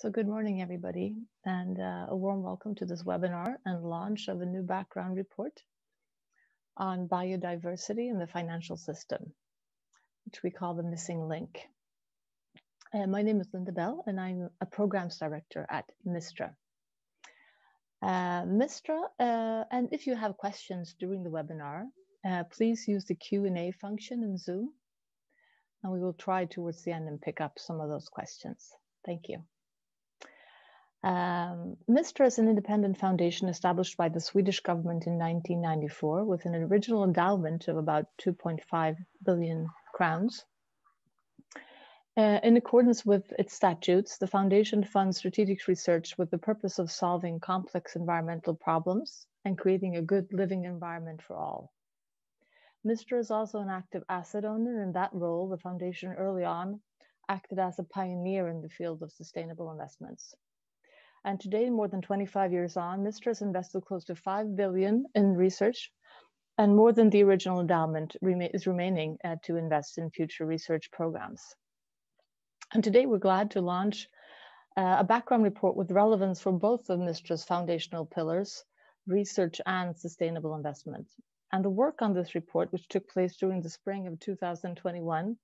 So good morning, everybody, and uh, a warm welcome to this webinar and launch of a new background report on biodiversity in the financial system, which we call the missing link. Uh, my name is Linda Bell, and I'm a programs director at Mistra. Uh, Mistra, uh, and if you have questions during the webinar, uh, please use the Q&A function in Zoom, and we will try towards the end and pick up some of those questions. Thank you. Um, Mistra is an independent foundation established by the Swedish government in 1994 with an original endowment of about 2.5 billion crowns. Uh, in accordance with its statutes, the foundation funds strategic research with the purpose of solving complex environmental problems and creating a good living environment for all. Mistra is also an active asset owner. In that role, the foundation early on acted as a pioneer in the field of sustainable investments. And today, more than 25 years on, Mistra has invested close to 5 billion in research and more than the original endowment is remaining uh, to invest in future research programs. And today we're glad to launch uh, a background report with relevance for both of Mistra's foundational pillars, research and sustainable investment. And the work on this report, which took place during the spring of 2021,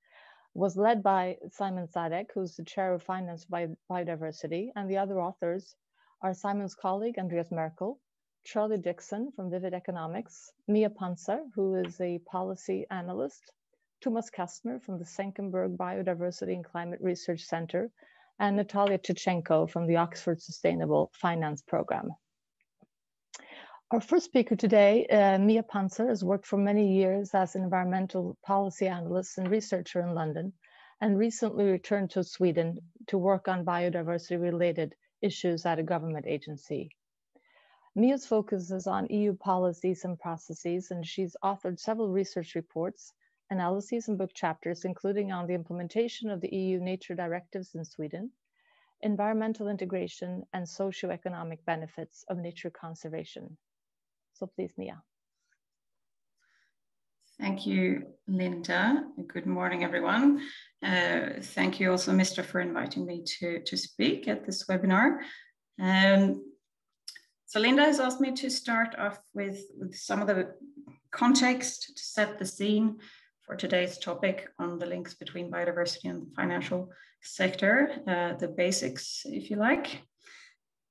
was led by Simon Zadek, who's the chair of finance by biodiversity, and the other authors are Simon's colleague, Andreas Merkel, Charlie Dixon from Vivid Economics, Mia Pantzar, who is a policy analyst, Thomas Kastner from the Senckenberg Biodiversity and Climate Research Center, and Natalia Tkachenko from the Oxford Sustainable Finance Program. Our first speaker today, uh, Mia Pantzar, has worked for many years as an environmental policy analyst and researcher in London, and recently returned to Sweden to work on biodiversity related issues at a government agency. Mia's focus is on EU policies and processes, and she's authored several research reports, analyses, and book chapters, including on the implementation of the EU nature directives in Sweden, environmental integration, and socioeconomic benefits of nature conservation. So please, Mia. Thank you, Linda. Good morning, everyone. Uh, thank you also, Mistra for inviting me to, to speak at this webinar. Um, so Linda has asked me to start off with, with some of the context to set the scene for today's topic on the links between biodiversity and the financial sector, uh, the basics, if you like.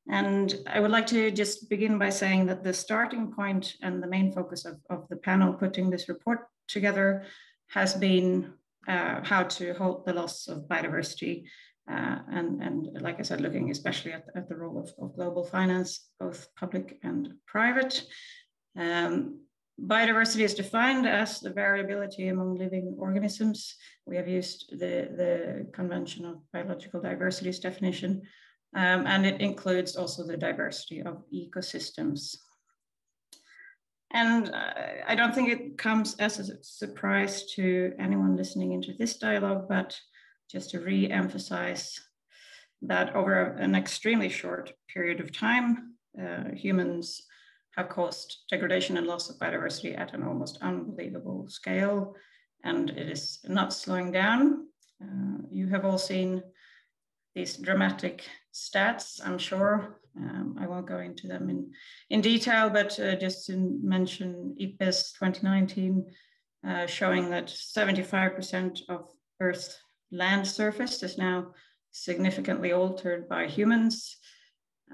And I would like to just begin by saying that the starting point and the main focus of, of the panel putting this report together has been uh, how to halt the loss of biodiversity. Uh, and, and like I said, looking especially at, at the role of, of global finance, both public and private. Um, biodiversity is defined as the variability among living organisms. We have used the, the Convention of Biological Diversity's definition um, and it includes also the diversity of ecosystems. And uh, I don't think it comes as a surprise to anyone listening into this dialogue, but just to re-emphasize that over an extremely short period of time, uh, humans have caused degradation and loss of biodiversity at an almost unbelievable scale, and it is not slowing down. Uh, you have all seen these dramatic stats, I'm sure. Um, I won't go into them in, in detail, but uh, just to mention IPBES 2019 uh, showing that 75% of Earth's land surface is now significantly altered by humans.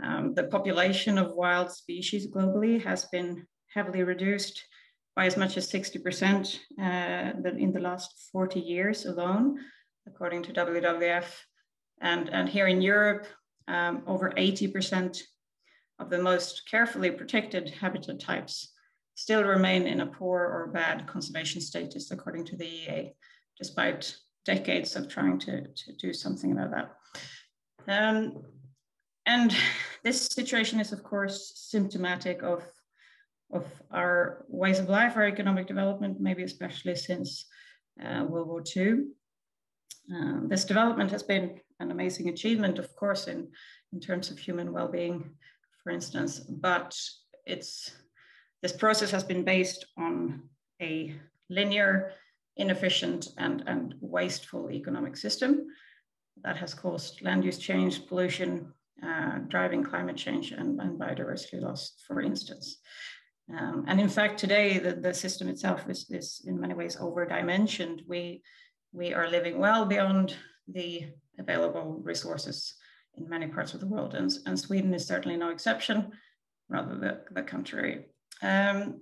Um, the population of wild species globally has been heavily reduced by as much as 60% uh, in the last 40 years alone, according to WWF. And, and here in Europe, um, over 80% of the most carefully protected habitat types still remain in a poor or bad conservation status, according to the EA, despite decades of trying to, to do something about that. Um, and this situation is, of course, symptomatic of, of our ways of life, our economic development, maybe especially since uh, World War II. Um, this development has been an amazing achievement, of course, in, in terms of human well-being, for instance, but it's this process has been based on a linear, inefficient, and, and wasteful economic system that has caused land use change, pollution, uh, driving climate change and, and, biodiversity loss, for instance. Um, and in fact, today the, the system itself is, is in many ways over-dimensioned. We, we are living well beyond the available resources in many parts of the world, and, and Sweden is certainly no exception, rather the, the contrary. Um,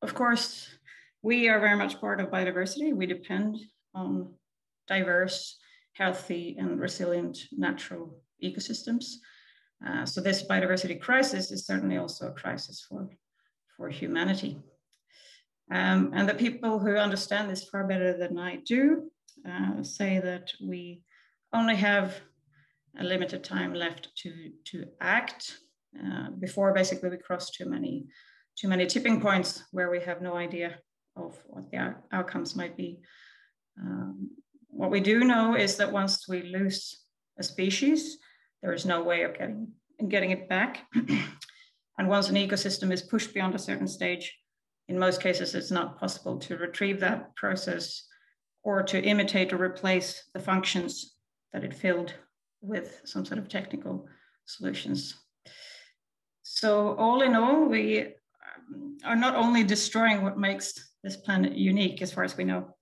of course, we are very much part of biodiversity. We depend on diverse, healthy, and resilient natural ecosystems. Uh, so this biodiversity crisis is certainly also a crisis for, for humanity. Um, and the people who understand this far better than I do uh, say that we only have a limited time left to, to act uh, before basically we cross too many, too many tipping points where we have no idea of what the outcomes might be. Um, what we do know is that once we lose a species, there is no way of getting, getting it back. and once an ecosystem is pushed beyond a certain stage, in most cases, it's not possible to retrieve that process or to imitate or replace the functions that it filled with some sort of technical solutions. So all in all, we are not only destroying what makes this planet unique as far as we know,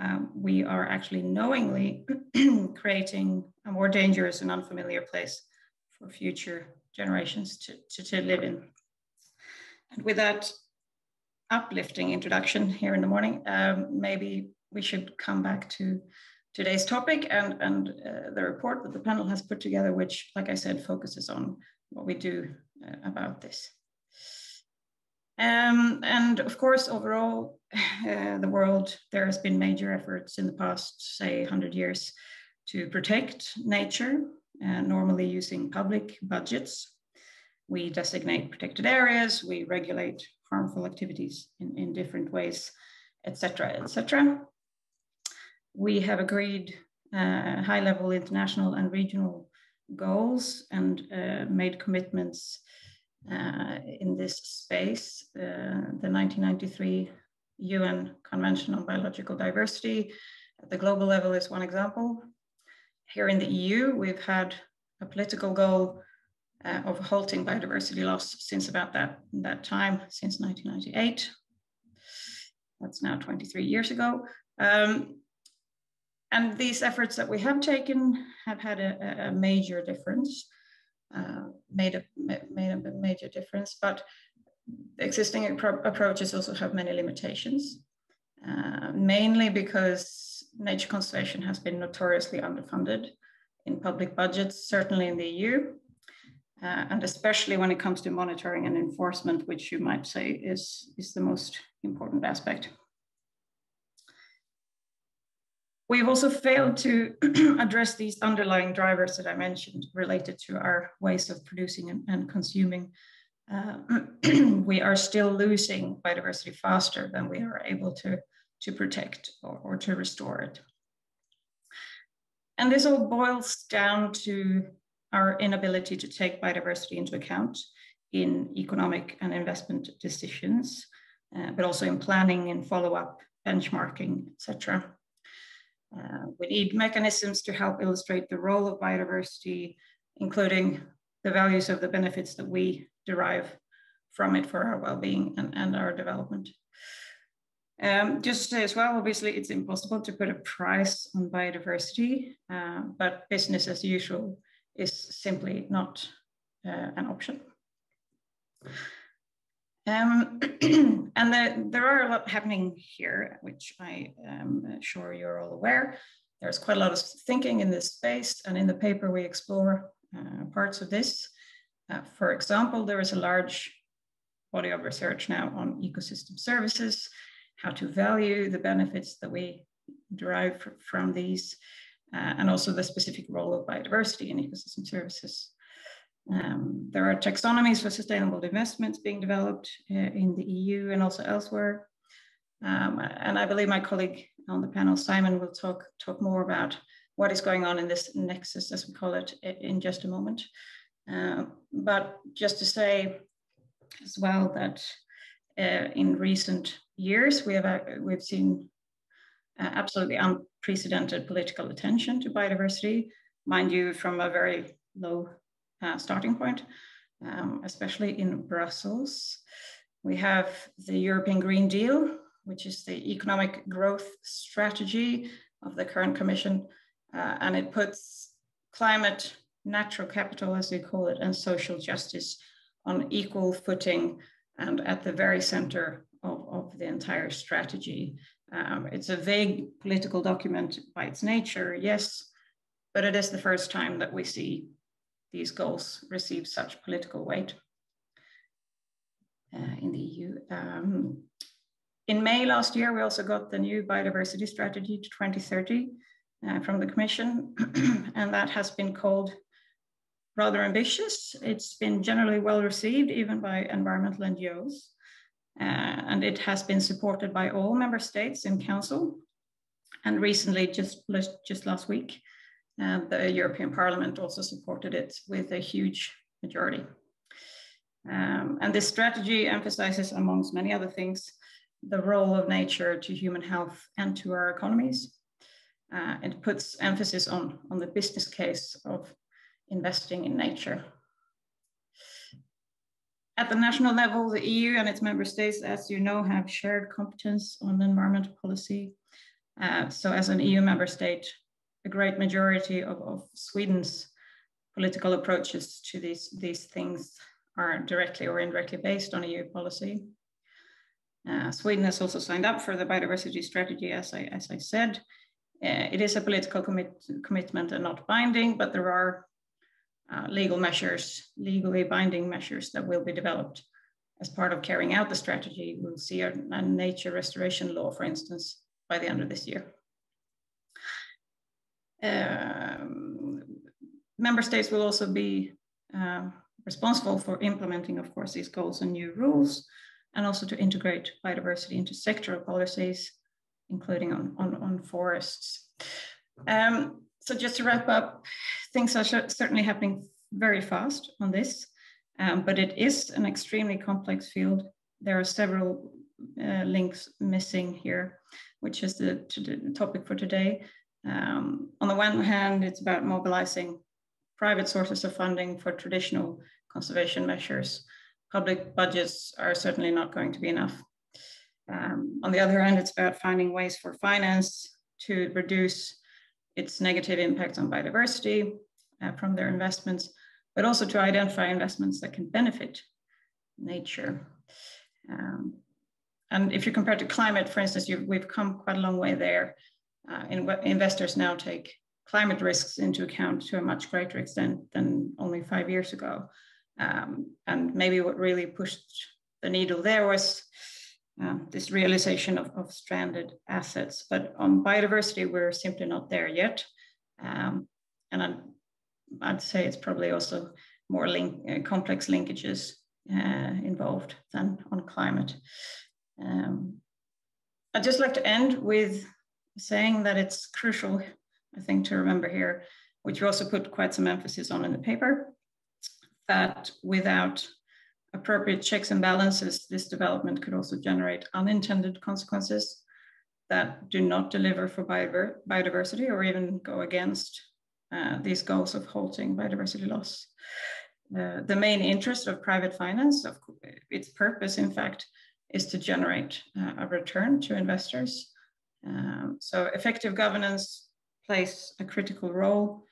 um, we are actually knowingly creating a more dangerous and unfamiliar place for future generations to, to, to live in. And with that uplifting introduction here in the morning, um, maybe we should come back to today's topic and, and uh, the report that the panel has put together, which, like I said, focuses on what we do uh, about this. Um, and of course, overall, uh, the world, there has been major efforts in the past, say, 100 years to protect nature, uh, normally using public budgets. We designate protected areas, we regulate harmful activities in, in different ways, etc., etc. We have agreed uh, high-level international and regional goals and uh, made commitments uh, in this space. Uh, the 1993 UN Convention on Biological Diversity at the global level is one example. Here in the EU, we've had a political goal uh, of halting biodiversity loss since about that, that time, since 1998. That's now 23 years ago. Um, and these efforts that we have taken have had a, a major difference uh, made a made a major difference. But existing appro approaches also have many limitations, uh, mainly because nature conservation has been notoriously underfunded in public budgets, certainly in the EU, uh, and especially when it comes to monitoring and enforcement, which you might say is, is the most important aspect. We've also failed to address these underlying drivers that I mentioned related to our ways of producing and, and consuming. Uh, we are still losing biodiversity faster than we are able to, to protect or, or to restore it. And this all boils down to our inability to take biodiversity into account in economic and investment decisions, uh, but also in planning and follow-up, benchmarking, etc. Uh, we need mechanisms to help illustrate the role of biodiversity, including the values of the benefits that we derive from it for our well-being and, and our development. Um, just as well, obviously, it's impossible to put a price on biodiversity, uh, but business as usual is simply not uh, an option. Um, and the, there are a lot happening here, which I am sure you're all aware. There's quite a lot of thinking in this space, and in the paper we explore uh, parts of this. Uh, for example, there is a large body of research now on ecosystem services, how to value the benefits that we derive from these, uh, and also the specific role of biodiversity in ecosystem services. Um, there are taxonomies for sustainable investments being developed uh, in the EU and also elsewhere. Um, and I believe my colleague on the panel, Simon, will talk, talk more about what is going on in this nexus, as we call it, in just a moment. Uh, but just to say as well that uh, in recent years, we have, uh, we've seen uh, absolutely unprecedented political attention to biodiversity, mind you, from a very low uh, starting point, um, especially in Brussels. We have the European Green Deal, which is the economic growth strategy of the current Commission, uh, and it puts climate, natural capital, as they call it, and social justice on equal footing and at the very center of, of the entire strategy. Um, it's a vague political document by its nature, yes, but it is the first time that we see these goals receive such political weight uh, in the EU. Um, in May last year, we also got the new biodiversity strategy to 2030 uh, from the Commission, and that has been called rather ambitious. It's been generally well received, even by environmental NGOs. Uh, and it has been supported by all member states in council. And recently, just, just last week, uh, the European Parliament also supported it with a huge majority. Um, and this strategy emphasizes, amongst many other things, the role of nature to human health and to our economies. Uh, it puts emphasis on, on the business case of investing in nature. At the national level, the EU and its member states, as you know, have shared competence on environmental policy. Uh, so as an EU member state, a great majority of, of Sweden's political approaches to these, these things are directly or indirectly based on EU policy. Uh, Sweden has also signed up for the biodiversity strategy, as I, as I said. Uh, it is a political commit, commitment and not binding, but there are uh, legal measures, legally binding measures that will be developed as part of carrying out the strategy. We'll see a, a nature restoration law, for instance, by the end of this year. Um, member states will also be uh, responsible for implementing, of course, these goals and new rules, and also to integrate biodiversity into sectoral policies, including on, on, on forests. Um, so just to wrap up, things are certainly happening very fast on this, um, but it is an extremely complex field. There are several uh, links missing here, which is the, the topic for today. Um, on the one hand, it's about mobilizing private sources of funding for traditional conservation measures. Public budgets are certainly not going to be enough. Um, on the other hand, it's about finding ways for finance to reduce its negative impact on biodiversity uh, from their investments, but also to identify investments that can benefit nature. Um, and if you compare to climate, for instance, we've come quite a long way there. Uh, in, investors now take climate risks into account to a much greater extent than only five years ago. Um, and maybe what really pushed the needle there was uh, this realization of, of, stranded assets. But on biodiversity, we're simply not there yet. Um, and I'd, I'd, say it's probably also more link, uh, complex linkages uh, involved than on climate. Um, I'd just like to end with saying that it's crucial, I think, to remember here, which we also put quite some emphasis on in the paper, that without appropriate checks and balances, this development could also generate unintended consequences that do not deliver for biodiversity or even go against uh, these goals of halting biodiversity loss. Uh, the main interest of private finance, of its purpose, in fact, is to generate uh, a return to investors. Um, so effective governance plays a critical role,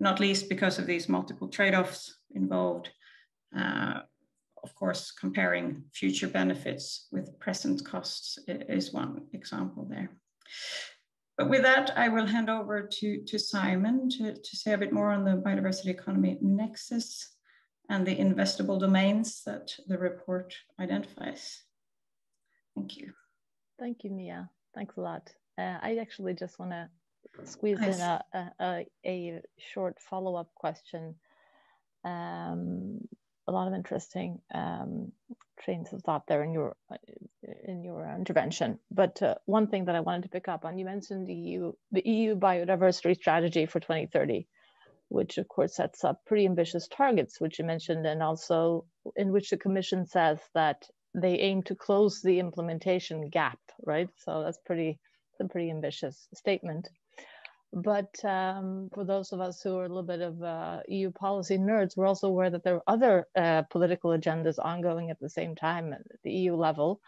not least because of these multiple trade-offs involved. Uh, of course, comparing future benefits with present costs is one example there. But with that, I will hand over to, to Simon to, to say a bit more on the biodiversity economy nexus and the investable domains that the report identifies. Thank you. Thank you, Mia. Thanks a lot. Uh, I actually just want to squeeze nice. in a, a, a short follow-up question um, a lot of interesting um, trains of thought there in your in your intervention. But uh, one thing that I wanted to pick up on, you mentioned the EU the EU biodiversity strategy for 2030, which of course sets up pretty ambitious targets, which you mentioned, and also in which the Commission says that they aim to close the implementation gap, right? So that's pretty a pretty ambitious statement. But um, for those of us who are a little bit of uh, EU policy nerds, we're also aware that there are other uh, political agendas ongoing at the same time at the EU level.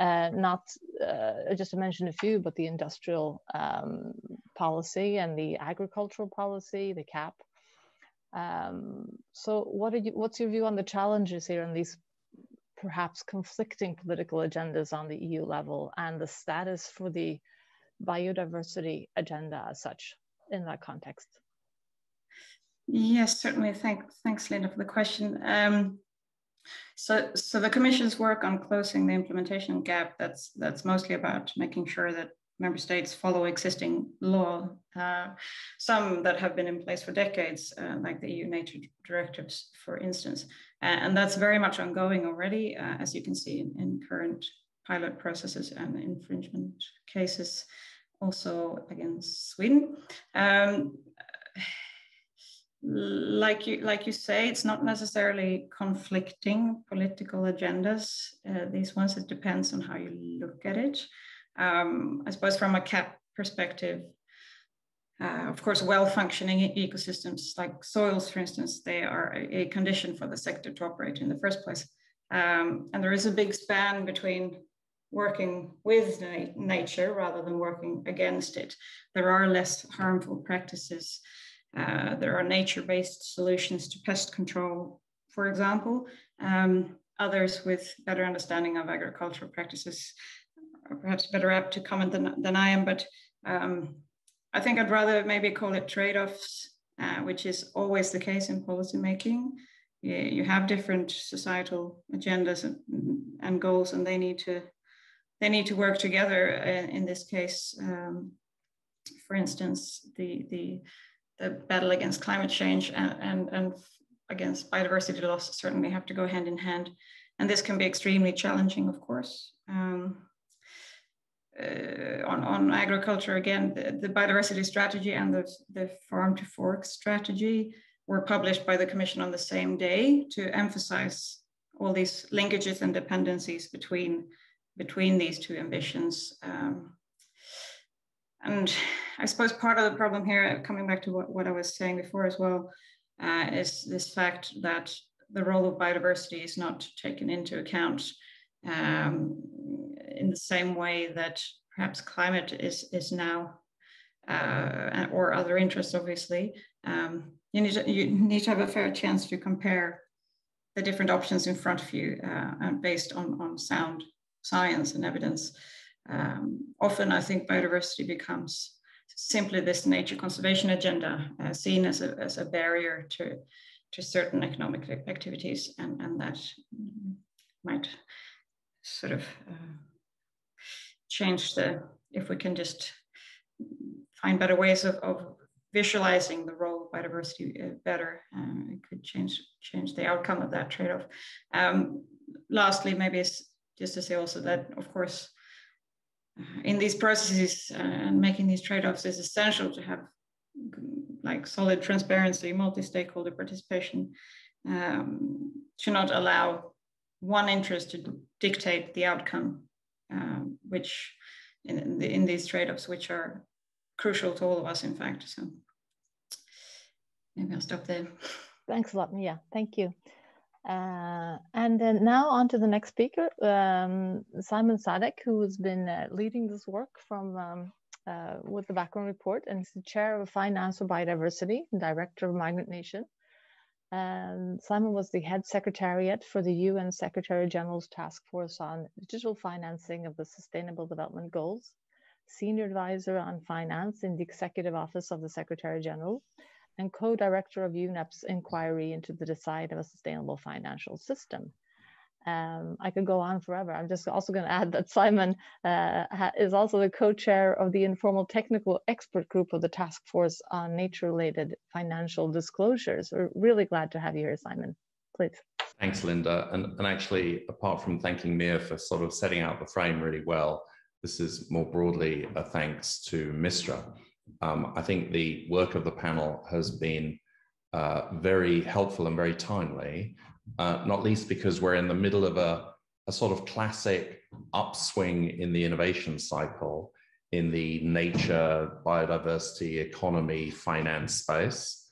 Uh, not uh, just to mention a few, but the industrial um, policy and the agricultural policy, the CAP. Um, so, what are you? What's your view on the challenges here and these perhaps conflicting political agendas on the EU level and the status for the biodiversity agenda as such in that context? Yes, certainly. Thank, thanks, Linda, for the question. Um, so, so the Commission's work on closing the implementation gap, that's, that's mostly about making sure that member states follow existing law, uh, some that have been in place for decades, uh, like the EU nature directives, for instance. And that's very much ongoing already, uh, as you can see in, in current pilot processes and infringement cases also against Sweden. Um, like you like you say, it's not necessarily conflicting political agendas. Uh, these ones it depends on how you look at it. Um, I suppose from a CAP perspective, uh, of course, well-functioning ecosystems like soils, for instance, they are a, condition for the sector to operate in the first place. Um, and there is a big span between working with na nature rather than working against it. There are less harmful practices. Uh, there are nature-based solutions to pest control, for example. Um, others with better understanding of agricultural practices are perhaps better apt to comment than, than I am, but um, I think I'd rather maybe call it trade-offs, uh, which is always the case in policymaking. You, you have different societal agendas and, and goals, and they need to they need to work together. Uh, in this case, um, for instance, the, the, the battle against climate change and, and, and against biodiversity loss certainly have to go hand in hand. And this can be extremely challenging, of course. Um, uh, on, on agriculture, again, the, the, biodiversity strategy and the, the farm to fork strategy were published by the Commission on the same day to emphasize all these linkages and dependencies between between these two ambitions. Um, and I suppose part of the problem here, coming back to what, what I was saying before as well, uh, is this fact that the role of biodiversity is not taken into account um, in the same way that perhaps climate is, is now, uh, or other interests, obviously. Um, you, need to, you need to have a fair chance to compare the different options in front of you uh, based on, on sound science and evidence. Um, often I think biodiversity becomes simply this nature conservation agenda uh, seen as a, as a barrier to, to certain economic activities and, and that might sort of uh, change the, if we can just find better ways of, of visualizing the role of biodiversity uh, better, uh, it could change change the outcome of that trade-off. Um, lastly, maybe just to say also that, of course, in these processes uh, and making these trade-offs is essential to have like solid transparency, multi-stakeholder participation, um, to not allow one interest to dictate the outcome, um, which in, in these trade-offs, which are crucial to all of us, in fact. So maybe I'll stop there. Thanks a lot, Mia. Thank you. Uh, and then now on to the next speaker, um, Simon Zadek, who has been uh, leading this work from um, uh, with the background report and is the chair of Finance for Biodiversity and director of Migrant Nation. And Simon was the head secretariat for the UN Secretary General's Task Force on Digital Financing of the Sustainable Development Goals, senior advisor on finance in the Executive Office of the Secretary General, and co-director of UNEP's inquiry into the design of a sustainable financial system. Um, I could go on forever. I'm just also going to add that Simon uh, is also the co-chair of the informal technical expert group of the Task Force on Nature-related Financial Disclosures. We're really glad to have you here, Simon. Please. Thanks, Linda. And, and actually, apart from thanking Mia for sort of setting out the frame really well, this is more broadly a thanks to MISTRA um, I think the work of the panel has been uh, very helpful and very timely, uh, not least because we're in the middle of a, a, sort of classic upswing in the innovation cycle in the nature, biodiversity, economy, finance space.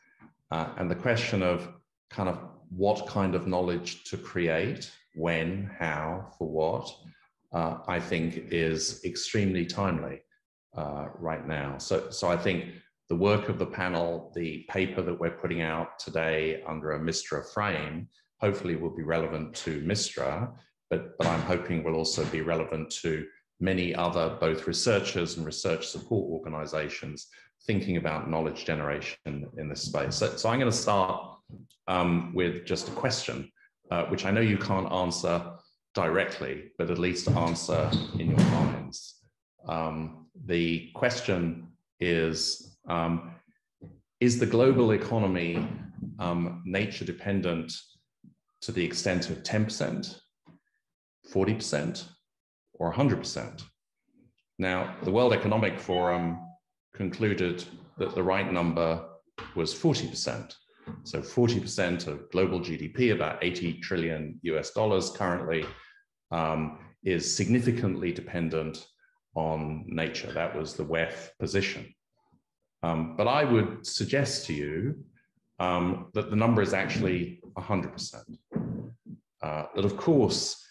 Uh, and the question of kind of what kind of knowledge to create, when, how, for what, uh, I think is extremely timely uh, right now. So, so I think the work of the panel, the paper that we're putting out today under a MISTRA frame, hopefully will be relevant to MISTRA, but, but I'm hoping will also be relevant to many other both researchers and research support organizations thinking about knowledge generation in this space. So, so I'm going to start um, with just a question, uh, which I know you can't answer directly, but at least answer in your minds. Um, the question is, um, is the global economy um, nature dependent to the extent of 10%, 40%, or 100%? Now, the World Economic Forum concluded that the right number was 40%. So 40% of global GDP, about 80 trillion US dollars currently, um, is significantly dependent on nature. That was the WEF position. Um, but I would suggest to you um, that the number is actually 100%. Uh, that, of course,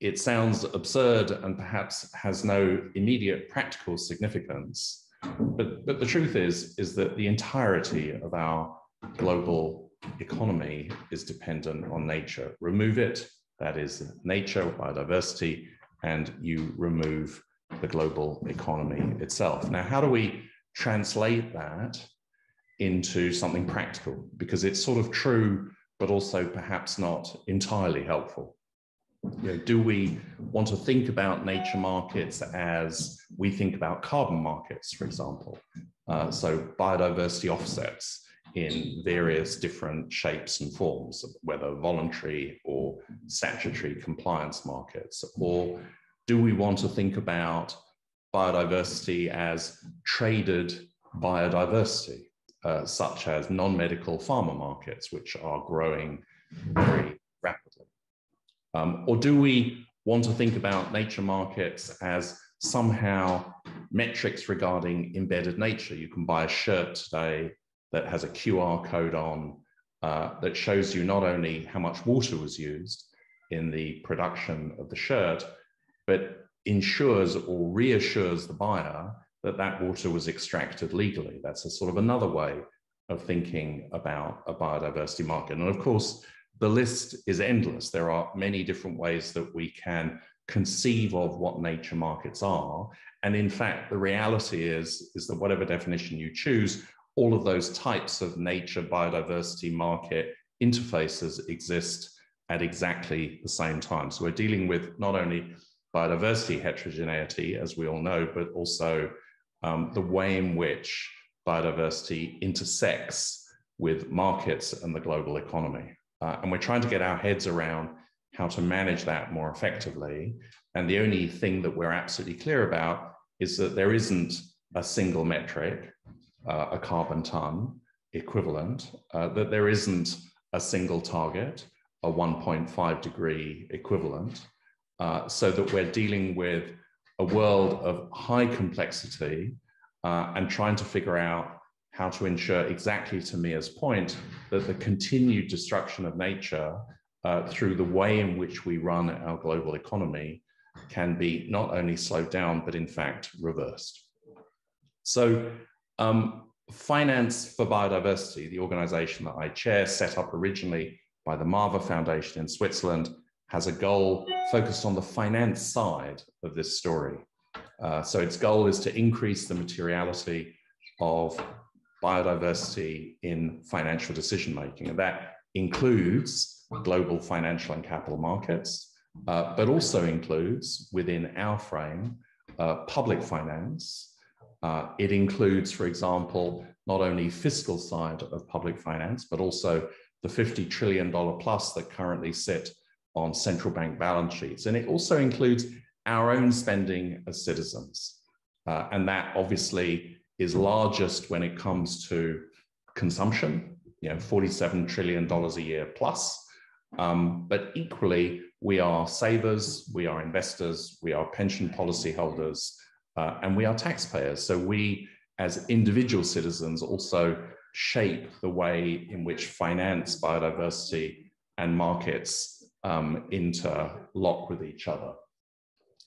it sounds absurd and perhaps has no immediate practical significance. But, but the truth is, is that the entirety of our global economy is dependent on nature. Remove it, that is nature, biodiversity, and you remove the global economy itself. Now, how do we translate that into something practical? Because it's sort of true, but also perhaps not entirely helpful. You know, do we want to think about nature markets as we think about carbon markets, for example? Uh, so biodiversity offsets in various different shapes and forms, whether voluntary or statutory compliance markets? Or do we want to think about biodiversity as traded biodiversity, uh, such as non medical pharma markets, which are growing very rapidly? Um, or do we want to think about nature markets as somehow metrics regarding embedded nature? You can buy a shirt today that has a QR code on uh, that shows you not only how much water was used in the production of the shirt, but ensures or reassures the buyer that that water was extracted legally. That's a sort of another way of thinking about a biodiversity market. And of course, the list is endless. There are many different ways that we can conceive of what nature markets are. And in fact, the reality is, is that whatever definition you choose, all of those types of nature biodiversity market interfaces exist at exactly the same time. So we're dealing with not only biodiversity heterogeneity, as we all know, but also um, the way in which biodiversity intersects with markets and the global economy. Uh, and we're trying to get our heads around how to manage that more effectively. And the only thing that we're absolutely clear about is that there isn't a single metric uh, a carbon ton equivalent, uh, that there isn't a single target, a 1.5 degree equivalent, uh, so that we're dealing with a world of high complexity uh, and trying to figure out how to ensure exactly to Mia's point that the continued destruction of nature uh, through the way in which we run our global economy can be not only slowed down, but in fact reversed. So um, Finance for Biodiversity, the organization that I chair, set up originally by the MAVA Foundation in Switzerland, has a goal focused on the finance side of this story. Uh, so its goal is to increase the materiality of biodiversity in financial decision making. And that includes global financial and capital markets, uh, but also includes within our frame uh, public finance uh, it includes, for example, not only fiscal side of public finance, but also the $50 trillion plus that currently sit on central bank balance sheets. And it also includes our own spending as citizens. Uh, and that obviously is largest when it comes to consumption, you know, $47 trillion a year plus. Um, but equally, we are savers, we are investors, we are pension policy holders, uh, and we are taxpayers. So we, as individual citizens, also shape the way in which finance, biodiversity, and markets um, interlock with each other.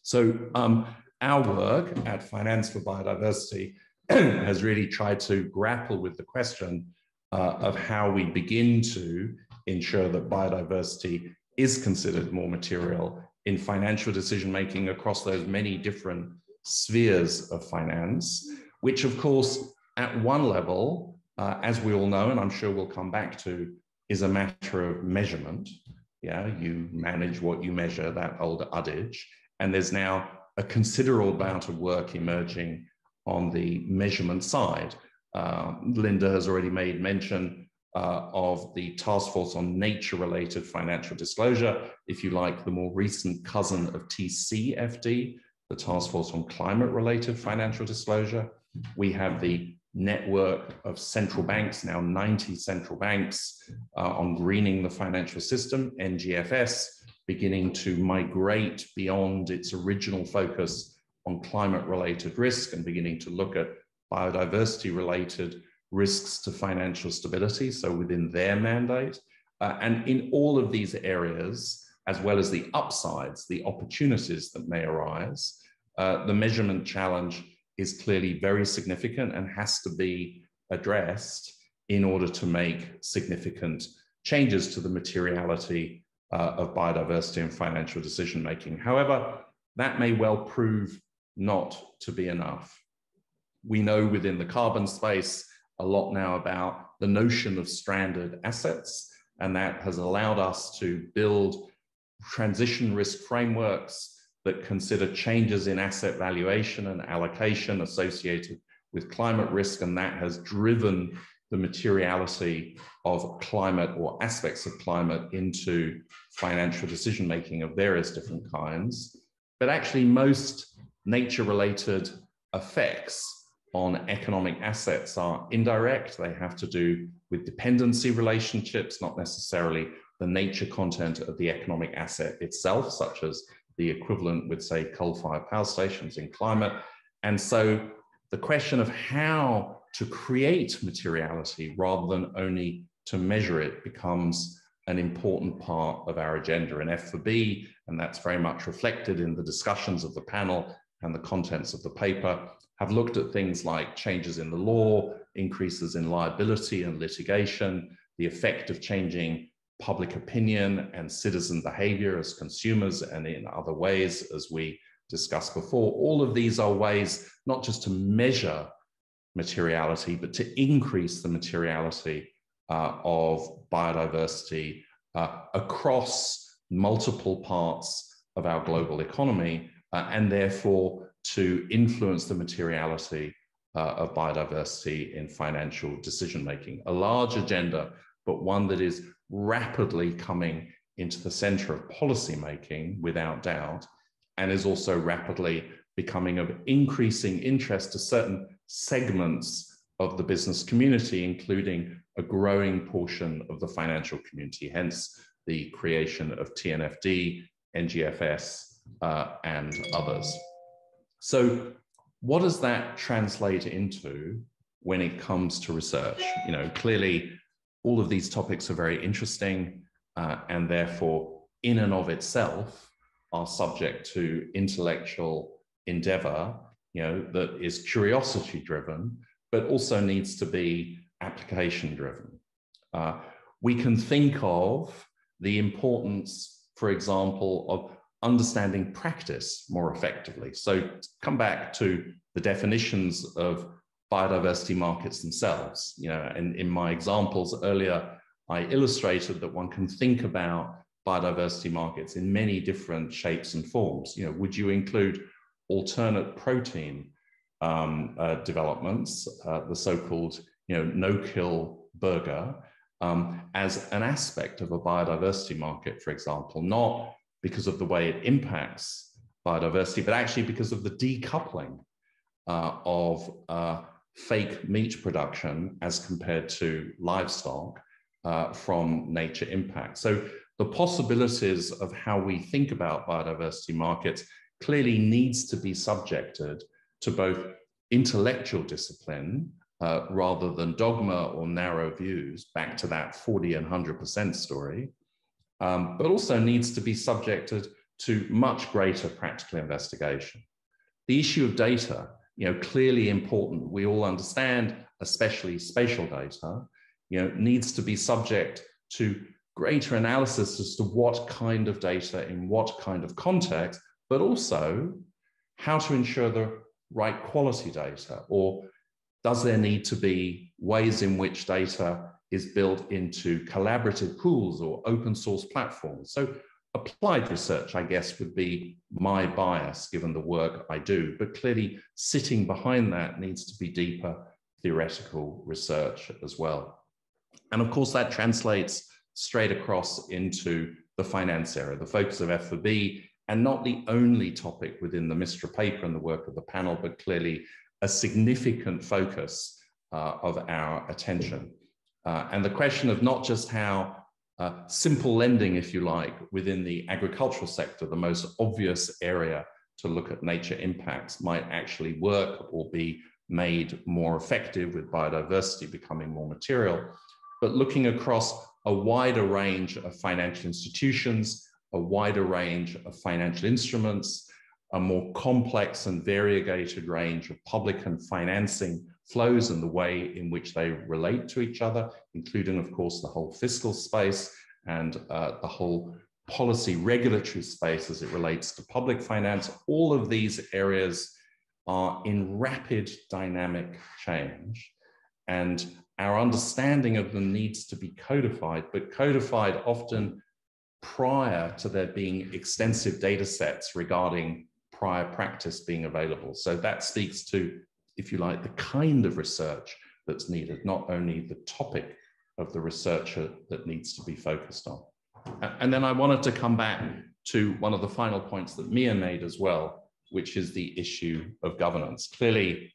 So um, our work at Finance for Biodiversity has really tried to grapple with the question uh, of how we begin to ensure that biodiversity is considered more material in financial decision making across those many different spheres of finance, which, of course, at one level, uh, as we all know, and I'm sure we'll come back to, is a matter of measurement. Yeah, you manage what you measure, that old adage. And there's now a considerable amount of work emerging on the measurement side. Uh, Linda has already made mention uh, of the task force on nature related financial disclosure, if you like, the more recent cousin of TCFD, the task force on climate related financial disclosure. We have the network of central banks, now 90 central banks, uh, on greening the financial system, NGFS, beginning to migrate beyond its original focus on climate related risk and beginning to look at biodiversity related risks to financial stability, so within their mandate. Uh, and in all of these areas, as well as the upsides, the opportunities that may arise, uh, the measurement challenge is clearly very significant and has to be addressed in order to make significant changes to the materiality uh, of biodiversity and financial decision making. However, that may well prove not to be enough. We know within the carbon space a lot now about the notion of stranded assets, and that has allowed us to build transition risk frameworks that consider changes in asset valuation and allocation associated with climate risk, and that has driven the materiality of climate or aspects of climate into financial decision making of various different kinds. But actually, most nature related effects on economic assets are indirect. They have to do with dependency relationships, not necessarily the nature content of the economic asset itself, such as the equivalent with, say, coal fired power stations in climate. And so the question of how to create materiality rather than only to measure it becomes an important part of our agenda in F for B, and that's very much reflected in the discussions of the panel and the contents of the paper, have looked at things like changes in the law, increases in liability and litigation, the effect of changing public opinion and citizen behavior as consumers and in other ways, as we discussed before. All of these are ways not just to measure materiality, but to increase the materiality uh, of biodiversity uh, across multiple parts of our global economy, uh, and therefore to influence the materiality uh, of biodiversity in financial decision making. A large agenda, but one that is rapidly coming into the center of policy making without doubt, and is also rapidly becoming of increasing interest to certain segments of the business community, including a growing portion of the financial community, hence the creation of TNFD, NGFS, uh, and others. So, what does that translate into when it comes to research? You know, clearly all of these topics are very interesting uh, and therefore, in and of itself, are subject to intellectual endeavor, you know, that is curiosity driven, but also needs to be application driven. Uh, we can think of the importance, for example, of understanding practice more effectively. So come back to the definitions of biodiversity markets themselves. You know, and in my examples earlier, I illustrated that one can think about biodiversity markets in many different shapes and forms. You know, would you include alternate protein um, uh, developments, uh, the so-called you know no-kill burger, um, as an aspect of a biodiversity market, for example, not because of the way it impacts biodiversity, but actually because of the decoupling uh, of uh, fake meat production as compared to livestock uh, from nature impact. So the possibilities of how we think about biodiversity markets clearly needs to be subjected to both intellectual discipline uh, rather than dogma or narrow views, back to that 40 and 100% story, um, but also needs to be subjected to much greater practical investigation. The issue of data, you know, clearly important. We all understand, especially spatial data, you know, needs to be subject to greater analysis as to what kind of data in what kind of context, but also how to ensure the right quality data or does there need to be ways in which data is built into collaborative pools or open source platforms? So applied research, I guess, would be my bias given the work I do, but clearly sitting behind that needs to be deeper theoretical research as well. And of course, that translates straight across into the finance area, the focus of F4B, and not the only topic within the MISTRA paper and the work of the panel, but clearly a significant focus uh, of our attention. Uh, and the question of not just how uh, simple lending, if you like, within the agricultural sector, the most obvious area to look at nature impacts might actually work or be made more effective with biodiversity becoming more material, but looking across a wider range of financial institutions, a wider range of financial instruments, a more complex and variegated range of public and financing flows and the way in which they relate to each other, including, of course, the whole fiscal space and uh, the whole policy regulatory space as it relates to public finance. All of these areas are in rapid dynamic change. And our understanding of them needs to be codified, but codified often prior to there being extensive data sets regarding prior practice being available. So that speaks to, if you like, the kind of research that's needed, not only the topic of the researcher that needs to be focused on. And then I wanted to come back to one of the final points that Mia made as well, which is the issue of governance. Clearly,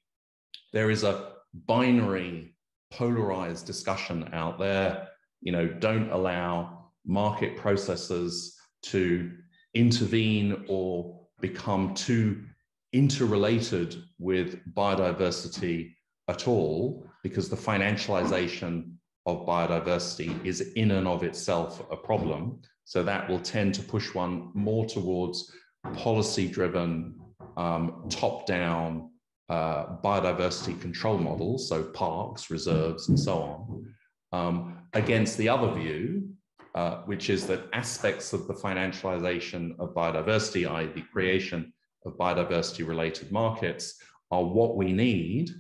there is a binary polarized discussion out there. You know, don't allow market processes to intervene or become too interrelated with biodiversity at all, because the financialization of biodiversity is in and of itself a problem. So that will tend to push one more towards policy driven, um, top down uh, biodiversity control models, so parks, reserves, and so on, um, against the other view, uh, which is that aspects of the financialization of biodiversity, i.e., the creation of biodiversity related markets, are what we need,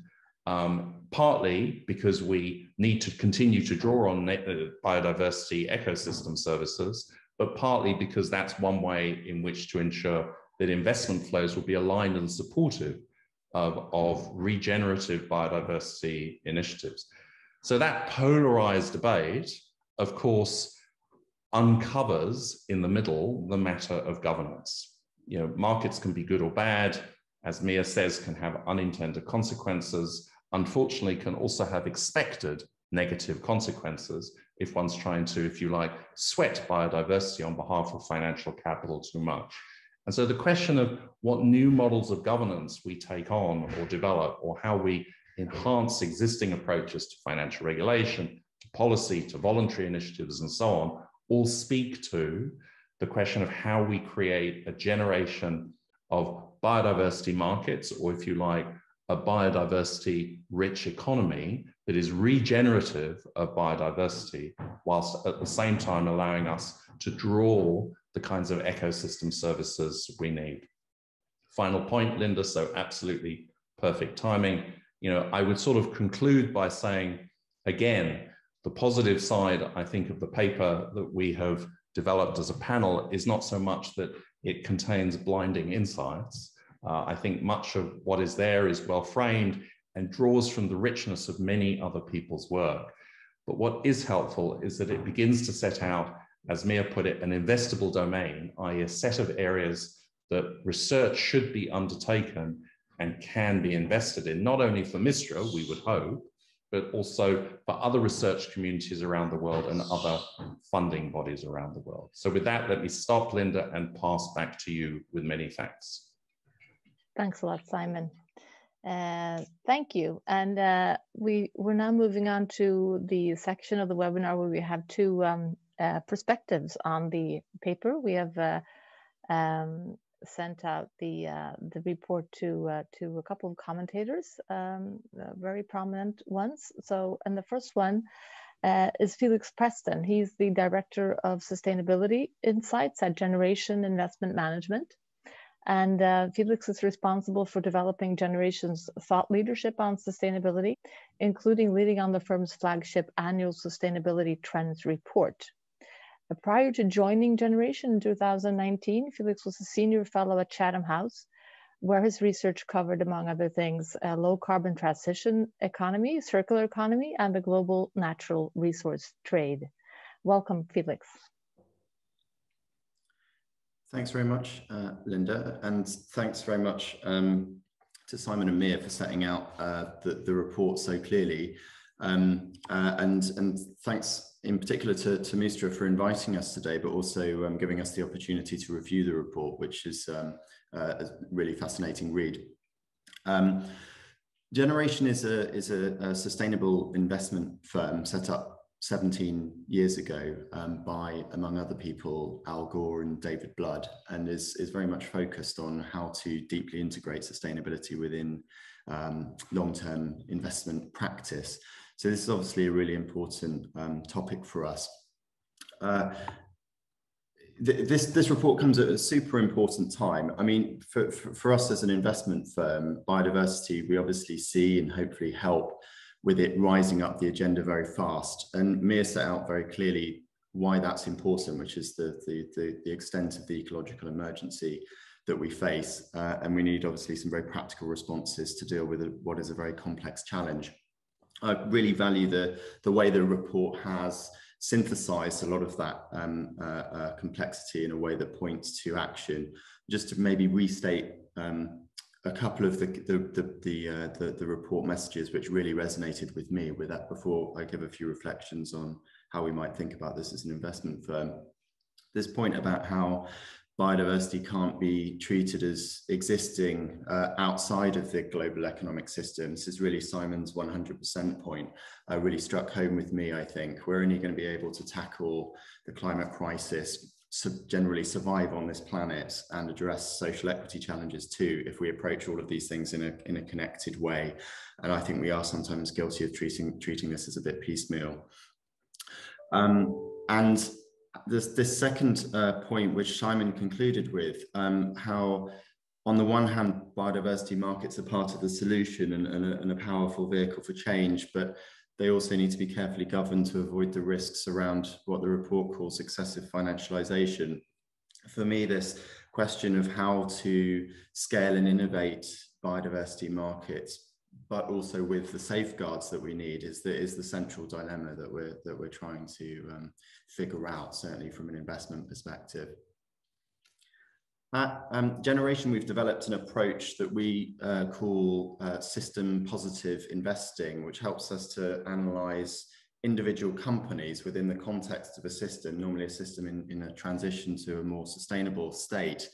um, partly because we need to continue to draw on uh, biodiversity ecosystem services, but partly because that's one way in which to ensure that investment flows will be aligned and supportive of, of regenerative biodiversity initiatives. So that polarized debate, of course, uncovers in the middle the matter of governance. You know, markets can be good or bad, as Mia says, can have unintended consequences, unfortunately can also have expected negative consequences if one's trying to, if you like, sweat biodiversity on behalf of financial capital too much. And so the question of what new models of governance we take on or develop, or how we enhance existing approaches to financial regulation, to policy, to voluntary initiatives, and so on, all speak to the question of how we create a generation of biodiversity markets, or if you like, a biodiversity rich economy that is regenerative of biodiversity, whilst at the same time allowing us to draw the kinds of ecosystem services we need. Final point, Linda, so absolutely perfect timing. You know, I would sort of conclude by saying, again, the positive side, I think, of the paper that we have developed as a panel is not so much that it contains blinding insights. Uh, I think much of what is there is well framed and draws from the richness of many other people's work. But what is helpful is that it begins to set out as Mia put it, an investable domain, i.e., a set of areas that research should be undertaken and can be invested in, not only for MISTRA, we would hope, but also for other research communities around the world and other funding bodies around the world. So with that, let me stop, Linda, and pass back to you with many thanks. Thanks a lot, Simon. Uh, thank you. And uh, we, we're now moving on to the section of the webinar where we have two um, uh, perspectives on the paper. We have uh, um, sent out the uh, the report to uh, to a couple of commentators, um, very prominent ones. So, and the first one is Felix Preston. He's the Director of Sustainability Insights at Generation Investment Management. And uh, Felix is responsible for developing Generation's thought leadership on sustainability, including leading on the firm's flagship annual sustainability trends report. Prior to joining Generation in 2019, Felix was a senior fellow at Chatham House, where his research covered, among other things, a low carbon transition economy, circular economy, and the global natural resource trade. Welcome, Felix. Thanks very much, uh, Linda, and thanks very much um, to Simon and Mia for setting out uh, the, the report so clearly. Um, uh, and, and thanks in particular to, to Mistra for inviting us today, but also um, giving us the opportunity to review the report, which is um, uh, a really fascinating read. Um, Generation is a, is a, a sustainable investment firm set up 17 years ago um, by, among other people, Al Gore and David Blood, and is, is very much focused on how to deeply integrate sustainability within um, long-term investment practice. So this is obviously a really important um, topic for us. Uh, th this, this report comes at a super important time. I mean, for, for, for us as an investment firm, biodiversity, we obviously see and hopefully help with it rising up the agenda very fast. And Mia set out very clearly why that's important, which is the, the, the, the extent of the ecological emergency that we face. Uh, and we need obviously some very practical responses to deal with what is a very complex challenge. I really value the, the way the report has synthesized a lot of that um, uh, uh, complexity in a way that points to action. Just to maybe restate um, a couple of the the the the, uh, the, the report messages which really resonated with me with that before I give a few reflections on how we might think about this as an investment firm. This point about how biodiversity can't be treated as existing uh, outside of the global economic system. This is really Simon's 100% point, uh, really struck home with me, I think. We're only going to be able to tackle the climate crisis generally survive on this planet and address social equity challenges too if we approach all of these things in a, in a connected way and i think we are sometimes guilty of treating treating this as a bit piecemeal um, and this this second uh, point which simon concluded with um, how on the one hand biodiversity markets are part of the solution and, and, a, and a powerful vehicle for change but they also need to be carefully governed to avoid the risks around what the report calls excessive financialization. For me, this question of how to scale and innovate biodiversity markets, but also with the safeguards that we need, is the, is the central dilemma that we're, that we're trying to um, figure out, certainly from an investment perspective. At um, Generation, we've developed an approach that we uh, call uh, system positive investing, which helps us to analyze individual companies within the context of a system, normally a system in, in a transition to a more sustainable state.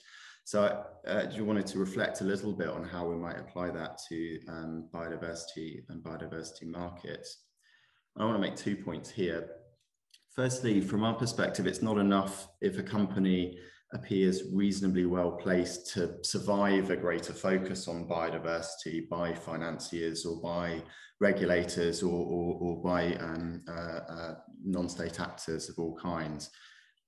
So uh, you wanted to reflect a little bit on how we might apply that to um, biodiversity and biodiversity markets. I want to make two points here. Firstly, from our perspective, it's not enough if a company appears reasonably well placed to survive a greater focus on biodiversity by financiers or by regulators or, or, or by um, uh, uh, non-state actors of all kinds.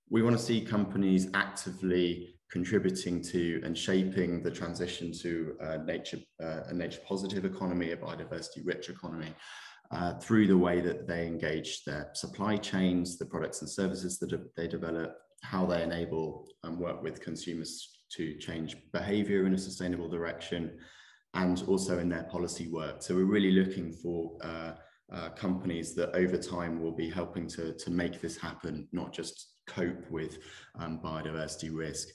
We want to see companies actively contributing to and shaping the transition to uh, nature, uh, a nature positive economy, a biodiversity rich economy. Uh, through the way that they engage their supply chains, the products and services that they develop, how they enable and work with consumers to change behavior in a sustainable direction and also in their policy work. So we're really looking for uh, uh, companies that over time will be helping to, to make this happen, not just cope with um, biodiversity risk.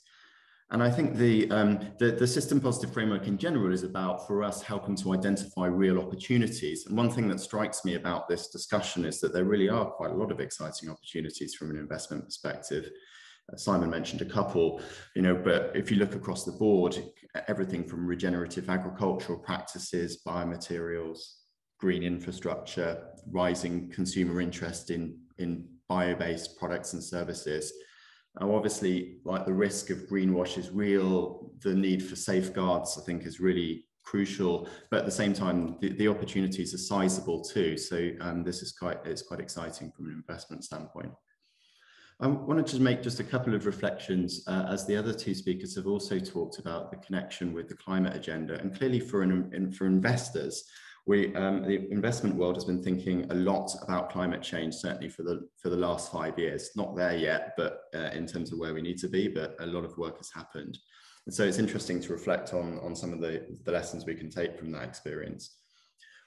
And I think the, um, the, the, system positive framework in general is about, for us, helping to identify real opportunities. And one thing that strikes me about this discussion is that there really are quite a lot of exciting opportunities from an investment perspective. Uh, Simon mentioned a couple, you know, but if you look across the board, everything from regenerative agricultural practices, biomaterials, green infrastructure, rising consumer interest in, in bio-based products and services. Now, obviously, like the risk of greenwash is real. The need for safeguards, I think, is really crucial. But at the same time, the, the opportunities are sizable too. So um, this is quite it's quite exciting from an investment standpoint. I wanted to make just a couple of reflections uh, as the other two speakers have also talked about the connection with the climate agenda and clearly for, an, for investors, we, um, the investment world has been thinking a lot about climate change, certainly for the, for the last five years. Not there yet, but uh, in terms of where we need to be, but a lot of work has happened. And so it's interesting to reflect on, on some of the, the lessons we can take from that experience.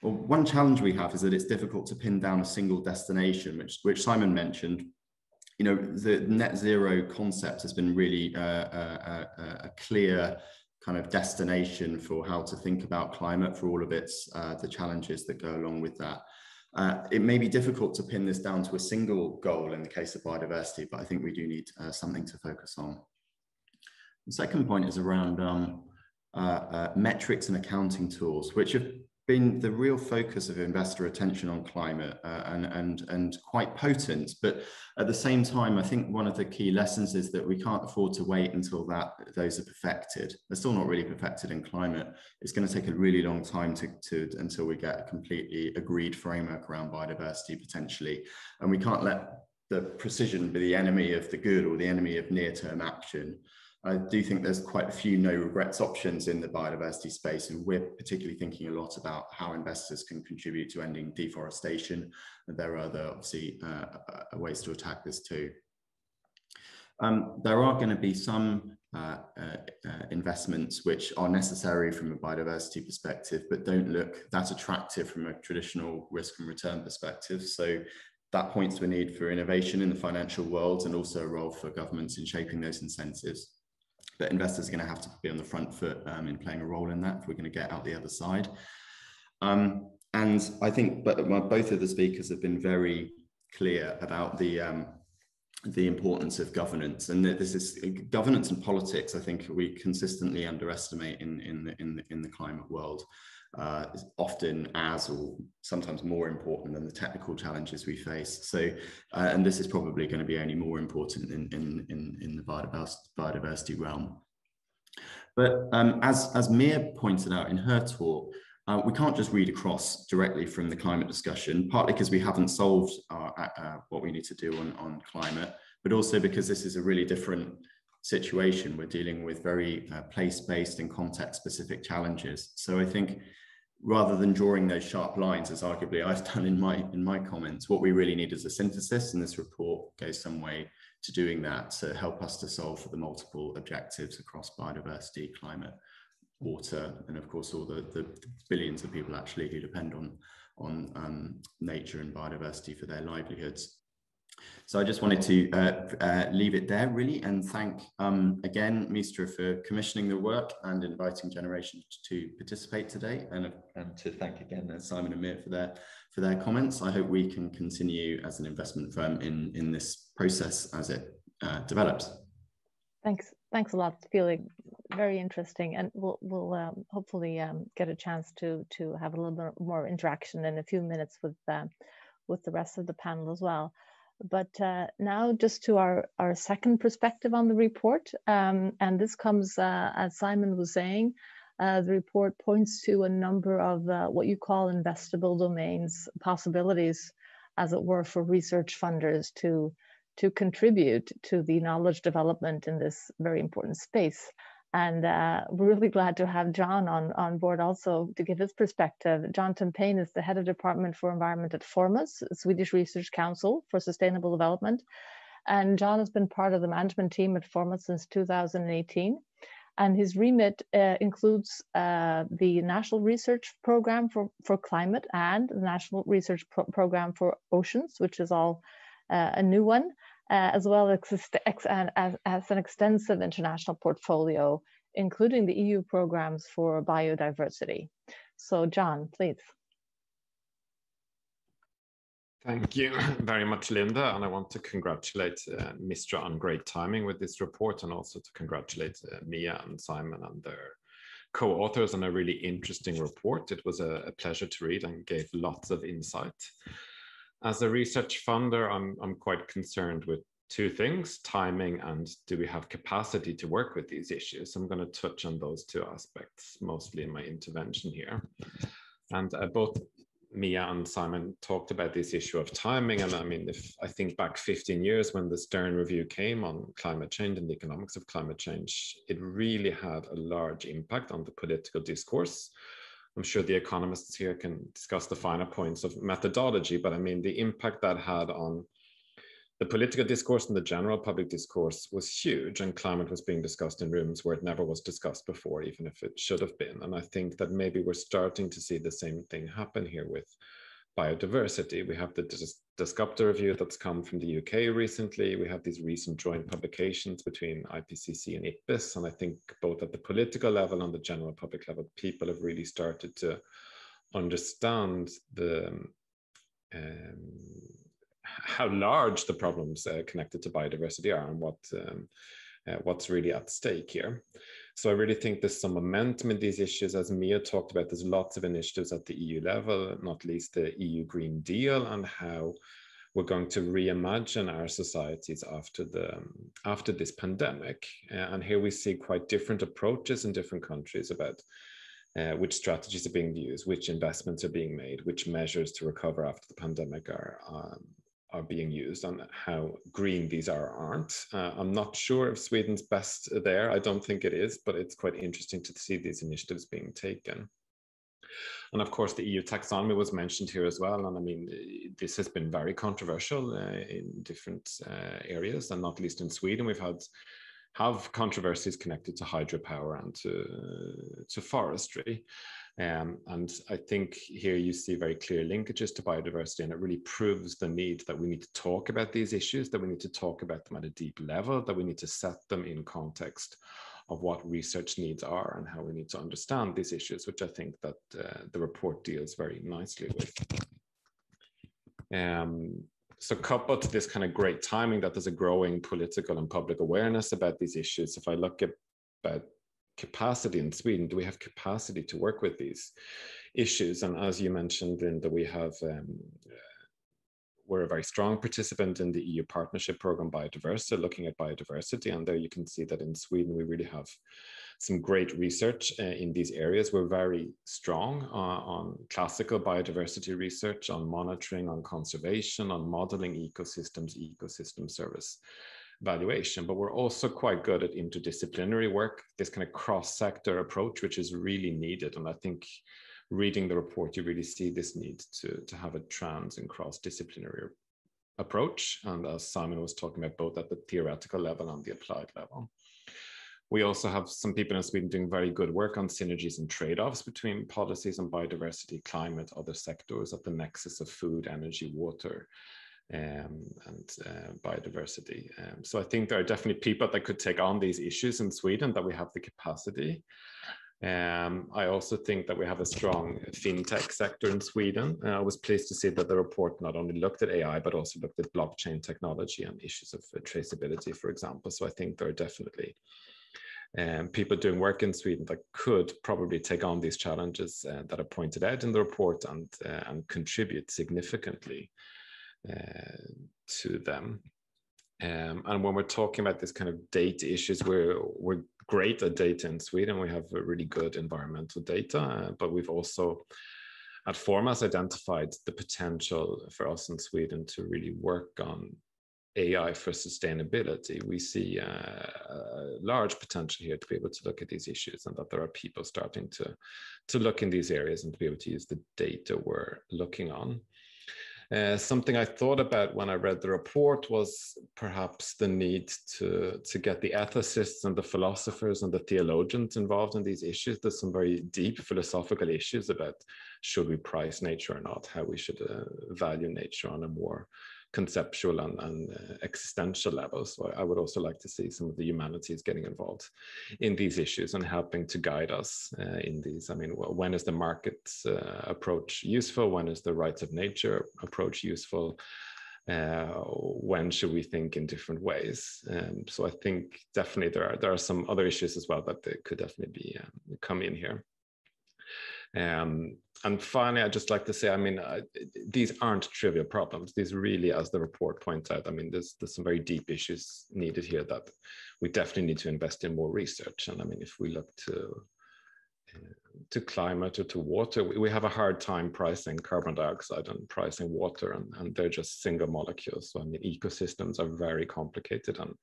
Well, one challenge we have is that it's difficult to pin down a single destination, which, which Simon mentioned. You know, the net zero concept has been really uh, uh, uh, a clear kind of destination for how to think about climate for all of its uh, the challenges that go along with that. Uh, it may be difficult to pin this down to a single goal in the case of biodiversity, but I think we do need uh, something to focus on. The second point is around um, uh, uh, metrics and accounting tools, which have been the real focus of investor attention on climate uh, and, and, and quite potent. But at the same time, I think one of the key lessons is that we can't afford to wait until that those are perfected. They're still not really perfected in climate. It's going to take a really long time to, to until we get a completely agreed framework around biodiversity potentially. And we can't let the precision be the enemy of the good or the enemy of near-term action. I do think there's quite a few no regrets options in the biodiversity space, and we're particularly thinking a lot about how investors can contribute to ending deforestation. There are other, obviously, uh, uh, ways to attack this too. Um, there are going to be some uh, uh, uh, investments which are necessary from a biodiversity perspective, but don't look that attractive from a traditional risk and return perspective. So that points to a need for innovation in the financial world and also a role for governments in shaping those incentives but investors are going to have to be on the front foot um, in playing a role in that if we're going to get out the other side. Um, and I think but both of the speakers have been very clear about the um, the importance of governance and this is governance and politics. I think we consistently underestimate in in the, in the, in the climate world. Uh, is often as or sometimes more important than the technical challenges we face. So, uh, and this is probably going to be only more important in, in, in, in the biodiversity realm. But um, as, as Mia pointed out in her talk, uh, we can't just read across directly from the climate discussion, partly because we haven't solved our, uh, uh, what we need to do on, on climate, but also because this is a really different situation. We're dealing with very uh, place-based and context-specific challenges. So I think rather than drawing those sharp lines, as arguably I've done in my in my comments, what we really need is a synthesis, and this report goes some way to doing that to help us to solve for the multiple objectives across biodiversity, climate, water, and of course all the, the billions of people actually who depend on on um, nature and biodiversity for their livelihoods. So I just wanted to uh, uh, leave it there really and thank um, again Mistra for commissioning the work and inviting Generation to participate today and, and to thank again uh, Simon and Mia for their for their comments. I hope we can continue as an investment firm in, in this process as it uh, develops. Thanks. Thanks a lot. Feeling very interesting, and we'll we'll um, hopefully um, get a chance to to have a little bit more interaction in a few minutes with uh, with the rest of the panel as well. But uh, now just to our, our second perspective on the report. Um, and this comes, uh, as Simon was saying, uh, the report points to a number of uh, what you call investable domains, possibilities, as it were, for research funders to, to contribute to the knowledge development in this very important space. And uh, we're really glad to have John on, on board also to give his perspective. John Tumpane is the head of department for environment at Formas, Swedish Research Council for Sustainable Development. And John has been part of the management team at Formas since 2018. And his remit uh, includes uh, the National Research Program for, for Climate and the National Research Pro Program for Oceans, which is all uh, a new one uh, as well as, as, as an extensive international portfolio, including the EU programs for biodiversity. So John, please. Thank you very much, Linda. And I want to congratulate uh, Mistra on great timing with this report and also to congratulate uh, Mia and Simon and their co-authors on a really interesting report. It was a, a, pleasure to read and gave lots of insight. As a research funder, I'm, I'm quite concerned with two things, timing and do we have capacity to work with these issues? I'm going to touch on those two aspects mostly in my intervention here. And uh, both Mia and Simon talked about this issue of timing. And I mean, if I think back 15 years when the Stern review came on climate change and the economics of climate change, it really had a large impact on the political discourse. I'm sure the economists here can discuss the finer points of methodology, but I mean, the impact that had on the political discourse and the general public discourse was huge and climate was being discussed in rooms where it never was discussed before even if it should have been. And i think that maybe we're starting to see the same thing happen here with biodiversity. We have the Dasgupta review that's come from the uk recently. We have these recent joint publications between ipcc and ipbes and i think both at the political level and the general public level people have really started to understand the um, how large the problems uh, connected to biodiversity are and what um, uh, what's really at stake here. So I really think there's some momentum in these issues. As Mia talked about, there's lots of initiatives at the EU level, not least the EU Green Deal and how we're going to reimagine our societies after the after this pandemic. Uh, and here we see quite different approaches in different countries about uh, which strategies are being used, which investments are being made, which measures to recover after the pandemic are um, are being used and how green these are aren't. Uh, I'm not sure if Sweden's best there. I don't think it is, but it's quite interesting to see these initiatives being taken. And of course, the EU taxonomy was mentioned here as well. And I mean, this has been very controversial uh, in different uh, areas, and not least in Sweden. We've had have controversies connected to hydropower and to, to forestry. Um, and I think here you see very clear linkages to biodiversity, and it really proves the need that we need to talk about these issues, that we need to talk about them at a deep level, that we need to set them in context of what research needs are and how we need to understand these issues, which I think that uh, the report deals very nicely with. Um, so coupled to this kind of great timing that there's a growing political and public awareness about these issues, if I look at about capacity in Sweden? Do we have capacity to work with these issues? And as you mentioned, Linda, we have um, we're a very strong participant in the EU partnership program Biodiversa, looking at biodiversity. And there you can see that in Sweden, we really have some great research uh, in these areas. We're very strong uh, on classical biodiversity research, on monitoring, on conservation, on modeling ecosystems, ecosystem service valuation, but we're also quite good at interdisciplinary work, this kind of cross-sector approach, which is really needed. And I think reading the report, you really see this need to, to have a trans and cross-disciplinary approach. And as Simon was talking about, both at the theoretical level and the applied level. We also have some people in Sweden doing very good work on synergies and trade-offs between policies on biodiversity, climate, other sectors at the nexus of food, energy, water, um, and uh, biodiversity. Um, so I think there are definitely people that could take on these issues in Sweden that we have the capacity. Um, I also think that we have a strong fintech sector in Sweden. Uh, I was pleased to see that the report not only looked at AI, but also looked at blockchain technology and issues of traceability, for example. So I think there are definitely um, people doing work in Sweden that could probably take on these challenges uh, that are pointed out in the report and, uh, and contribute significantly uh, to them. Um, and when we're talking about this kind of data issues, we're we're great at data in Sweden. We have really good environmental data, but we've also at Formas identified the potential for us in Sweden to really work on AI for sustainability. We see uh, a large potential here to be able to look at these issues, and that there are people starting to to look in these areas and to be able to use the data we're looking on. Uh, something I thought about when I read the report was perhaps the need to, to get the ethicists and the philosophers and the theologians involved in these issues. There's some very deep philosophical issues about should we price nature or not, how we should uh, value nature on a more conceptual and, and uh, existential levels. So I would also like to see some of the humanities getting involved in these issues and helping to guide us uh, in these. I mean, when is the market uh, approach useful? When is the rights of nature approach useful? Uh, when should we think in different ways? Um, so I think definitely there are there are some other issues as well that could definitely be um, come in here. Um, and finally, I'd just like to say, I mean, uh, these aren't trivial problems. These really, as the report points out, I mean, there's, there's some very deep issues needed here that we definitely need to invest in more research. And I mean, if we look to to climate or to water, we have a hard time pricing carbon dioxide and pricing water, and, and they're just single molecules. So I mean, ecosystems are very complicated and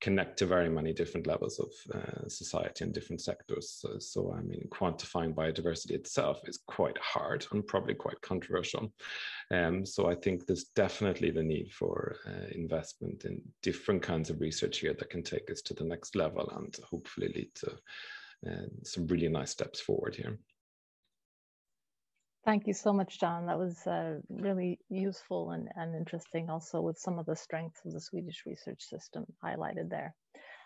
connect to very many different levels of uh, society and different sectors. So, so, I mean, quantifying biodiversity itself is quite hard and probably quite controversial. Um, so I think there's definitely the need for uh, investment in different kinds of research here that can take us to the next level and hopefully lead to and some really nice steps forward here. Thank you so much, John. That was uh, really useful and, and interesting also with some of the strengths of the Swedish research system highlighted there.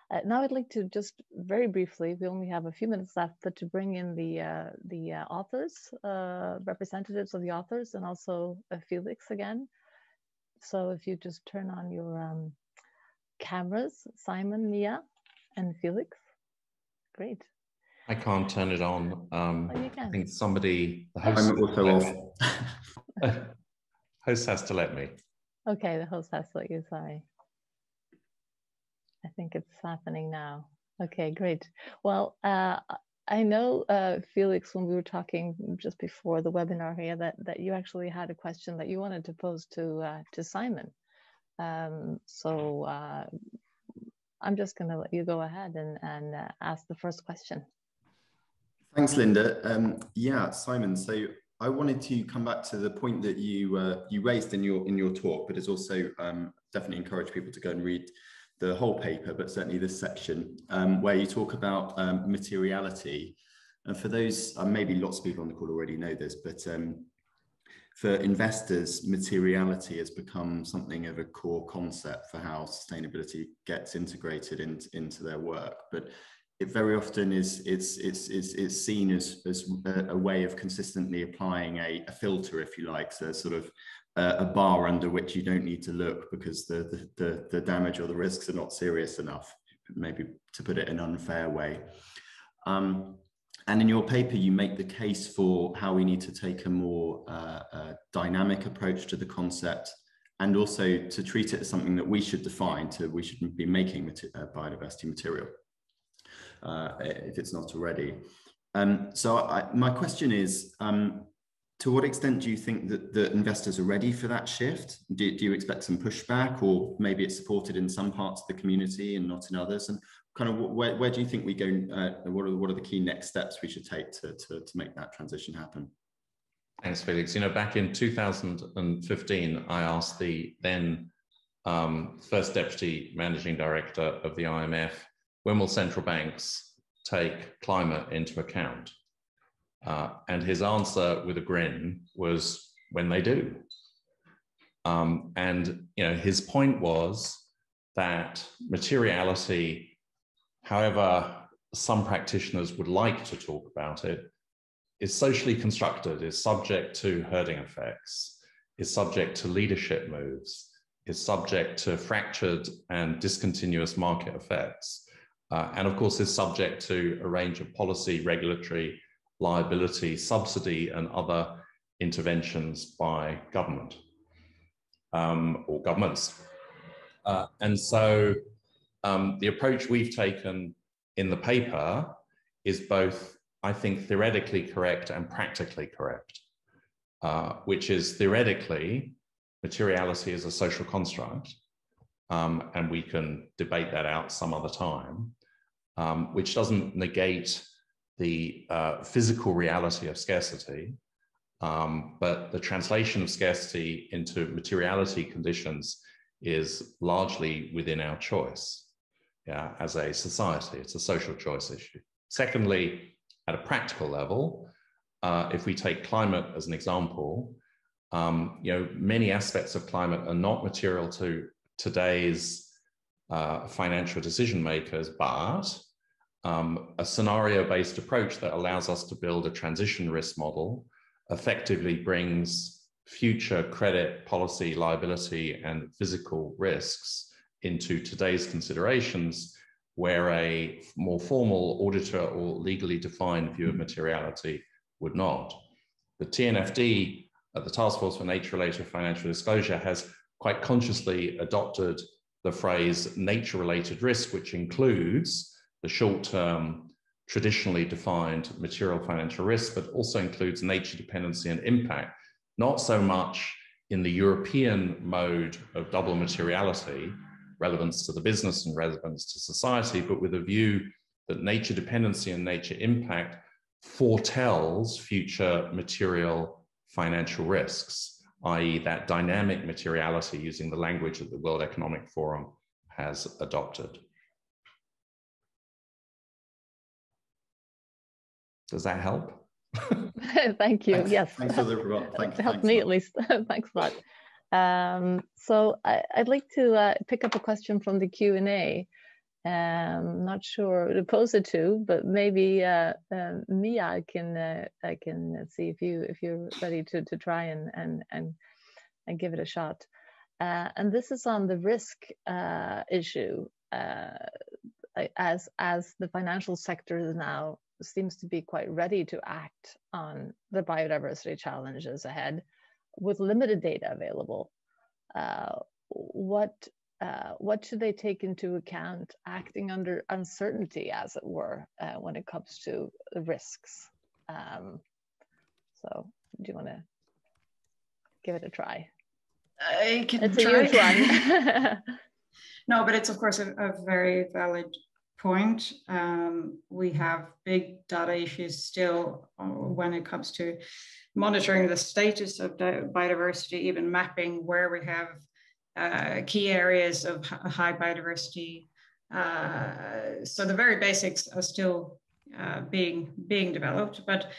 Uh, now I'd like to just very briefly, we only have a few minutes left, but to bring in the, uh, the uh, authors, uh, representatives of the authors, and also uh, Felix again. So if you just turn on your um, cameras, Simon, Mia, and Felix. Great. I can't turn it on. Um, oh, I think somebody, the host, I'm also off. host has to let me. Okay, the host has to let you. Sorry. I think it's happening now. Okay, great. Well, uh, I know, uh, Felix, when we were talking just before the webinar here, that that you actually had a question that you wanted to pose to uh, to Simon. Um, so uh, I'm just going to let you go ahead and, and uh, ask the first question. Thanks, Linda. Um, yeah, Simon. So I wanted to come back to the point that you uh, you raised in your in your talk, but it's also um, definitely encourage people to go and read the whole paper, but certainly this section um, where you talk about um, materiality. And for those, uh, maybe lots of people on the call already know this, but um, for investors, materiality has become something of a core concept for how sustainability gets integrated in, into their work. But it very often is it's it's it's, it's seen as as a, a, way of consistently applying a, a, filter, if you like, so sort of a, a bar under which you don't need to look because the, the the the damage or the risks are not serious enough, maybe to put it in an unfair way. Um, and in your paper, you make the case for how we need to take a more uh, uh, dynamic approach to the concept and also to treat it as something that we should define to we should be making uh, biodiversity material uh, if it's not already. Um, so I, my question is, um, to what extent do you think that the investors are ready for that shift? Do, do, you expect some pushback or maybe it's supported in some parts of the community and not in others? And kind of where, where do you think we go? Uh, what, are, what are the key next steps we should take to, to, to make that transition happen? Thanks, Felix. You know, back in 2015, I asked the then um, first deputy managing director of the IMF when will central banks take climate into account? Uh, and his answer with a grin was when they do. Um, and you know, his point was that materiality, however some practitioners would like to talk about it, is socially constructed, is subject to herding effects, is subject to leadership moves, is subject to fractured and discontinuous market effects uh, and of course is subject to a range of policy, regulatory, liability, subsidy, and other interventions by government um, or governments. Uh, and so um, the approach we've taken in the paper is both, I think, theoretically correct and practically correct, uh, which is theoretically, materiality is a social construct, um, and we can debate that out some other time um, which doesn't negate the uh, physical reality of scarcity, um, but the translation of scarcity into materiality conditions is largely within our choice yeah, as a society. It's a social choice issue. Secondly, at a practical level, uh, if we take climate as an example, Um, you know, many aspects of climate are not material to today's uh, financial decision makers, but um, a scenario-based approach that allows us to build a transition risk model effectively brings future credit policy liability and physical risks into today's considerations where a more formal auditor or legally defined view of materiality would not. The TNFD, uh, the Task Force for Nature-Related Financial Disclosure, has quite consciously adopted the phrase nature-related risk, which includes the short-term, traditionally defined material financial risk, but also includes nature dependency and impact, not so much in the European mode of double materiality, relevance to the business and relevance to society, but with a view that nature dependency and nature impact foretells future material financial risks, i.e., that dynamic materiality using the language that the World Economic Forum has adopted. Does that help? Thank you. Thanks, yes. Thanks for the thank, helped me at least. thanks a lot. Um, so I, would like to uh, pick up a question from the Q and A. Um, not sure pose it to, but maybe uh, um, Mia, I can uh, I can see if you if you're ready to to try and and and and give it a shot. Uh, and this is on the risk uh, issue. Uh, as as the financial sector now seems to be quite ready to act on the biodiversity challenges ahead with limited data available. Uh, what uh, what should they take into account acting under uncertainty, as it were, uh, when it comes to the risks? Um, so, do you want to give it a try? I can it's try. a huge one. no, but it's of course a, a very valid point. Um, we have big data issues still uh, when it comes to monitoring the status of biodiversity, even mapping where we have uh, key areas of high biodiversity. Uh, so the very basics are still uh, being being developed, but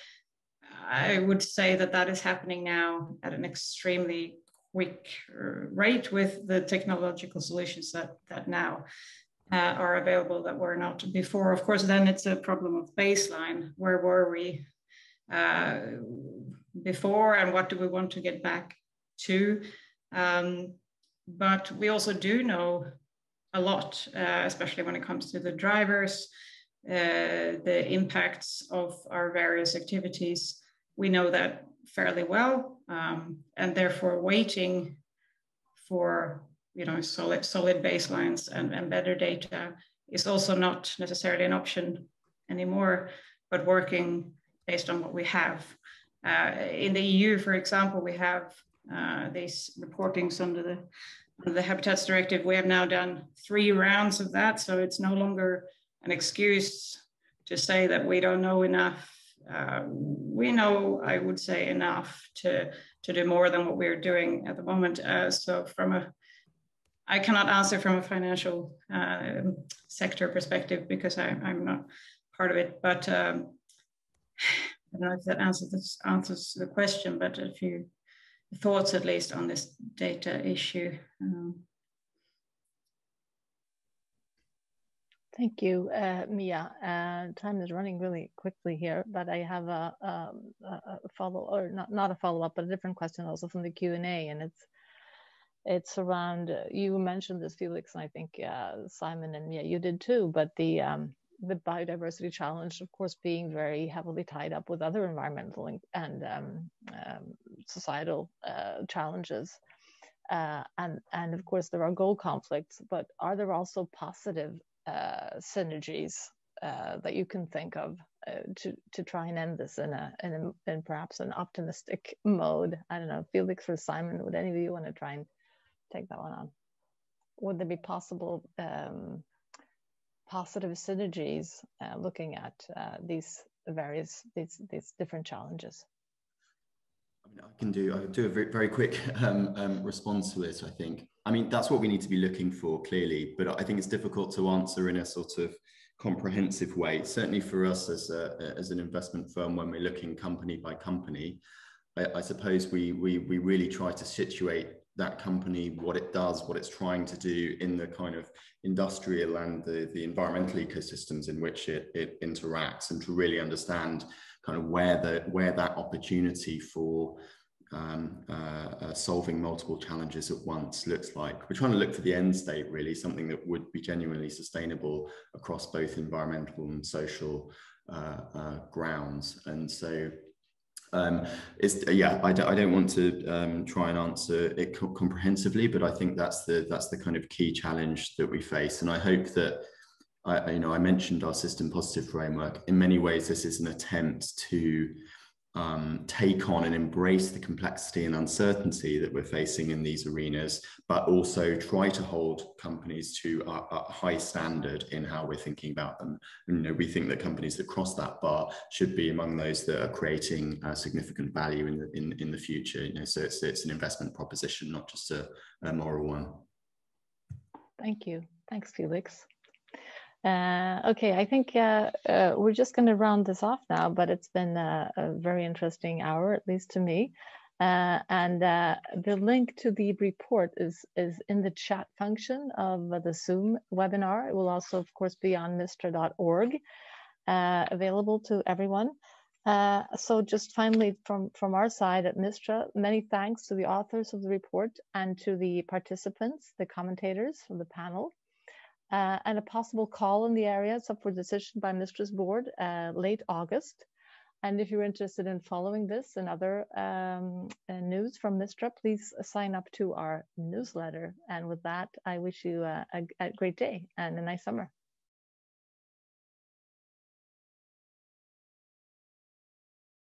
I would say that that is happening now at an extremely quick rate with the technological solutions that that now uh, are available that were not before. Of course, then it's a problem of baseline. Where were we uh, before, and what do we want to get back to? Um, but we also do know a lot, uh, especially when it comes to the drivers, uh, the impacts of our various activities. We know that fairly well, um, and therefore waiting for you know solid solid baselines and, and better data is also not necessarily an option anymore, but working based on what we have. Uh, in the EU, for example, we have uh, these reportings under the under the Habitats Directive. We have now done three rounds of that, so it's no longer an excuse to say that we don't know enough. Uh, we know, I would say, enough to to do more than what we're doing at the moment. Uh, so from a I cannot answer from a financial uh, sector perspective because I, am not part of it. But um, I don't know if that answers answers the question. But if few thoughts, at least, on this data issue. Um, Thank you, uh, Mia. Uh, time is running really quickly here, but I have a, um, a, follow, or not, not a follow up, but a different question also from the Q and A, and it's it's around uh, you mentioned this felix and i think uh, simon and Mia, you did too but the um, the biodiversity challenge of course being very heavily tied up with other environmental and, um, um, societal uh, challenges uh, and and of course there are goal conflicts but are there also positive uh, synergies uh, that you can think of to to try and end this in a, in a in perhaps an optimistic mode i don't know felix or simon would any of you want to try and take that one on. Would there be possible um, positive synergies uh, looking at uh, these various these these different challenges? I, mean, I can do I can do a very, very quick um, um, response to this I think. I mean, that's what we need to be looking for clearly, but I think it's difficult to answer in a sort of comprehensive way. Certainly for us as a, as an investment firm, when we're looking company by company. I, I, suppose we, we, we really try to situate that company, what it does, what it's trying to do in the kind of industrial and the, the environmental ecosystems in which it, it interacts and to really understand kind of where the where that opportunity for um, uh, uh, solving multiple challenges at once looks like. We're trying to look for the end state, really, something that would be genuinely sustainable across both environmental and social uh, uh grounds. And so um, yeah, I don't, don't want to um, try and answer it co comprehensively, but I think that's the that's the kind of key challenge that we face, and I hope that I you know I mentioned our system positive framework. In many ways, this is an attempt to um, take on and embrace the complexity and uncertainty that we're facing in these arenas, but also try to hold companies to a, a, high standard in how we're thinking about them. And, you know, we think that companies that cross that bar should be among those that are creating uh, significant value in the in, in the future. You know, so it's it's an investment proposition, not just a, a moral one. Thank you. Thanks, Felix. Uh, okay, I think uh, uh, we're just going to round this off now, but it's been a, a very interesting hour, at least to me. Uh, and uh, the link to the report is, is in the chat function of the Zoom webinar. It will also, of course, be on mistra.org, uh, available to everyone. so just finally, from, from our side at Mistra, many thanks to the authors of the report and to the participants, the commentators from the panel uh, and a possible call in the area. It's up for decision by Mistra's board uh, late August. And if you're interested in following this and other um, uh, news from Mistra, please sign up to our newsletter. And with that, I wish you a, a, a great day and a nice summer.